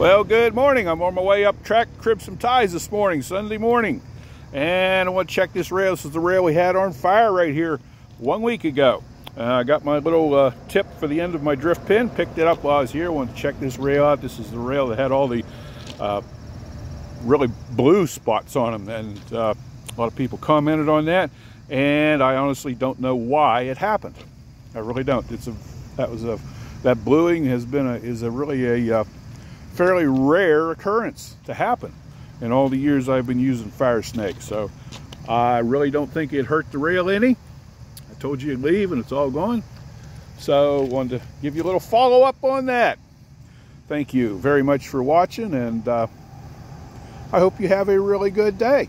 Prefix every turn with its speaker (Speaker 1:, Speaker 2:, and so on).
Speaker 1: Well, good morning. I'm on my way up track crib some ties this morning, Sunday morning. And I want to check this rail. This is the rail we had on fire right here one week ago. Uh, I got my little uh, tip for the end of my drift pin, picked it up while I was here. I wanted to check this rail out. This is the rail that had all the uh, really blue spots on them. And uh, a lot of people commented on that. And I honestly don't know why it happened. I really don't. It's a, that was a, that bluing has been a, is a really a, uh, fairly rare occurrence to happen in all the years I've been using fire snake. So I really don't think it hurt the rail any. I told you to leave and it's all gone. So wanted to give you a little follow up on that. Thank you very much for watching and uh, I hope you have a really good day.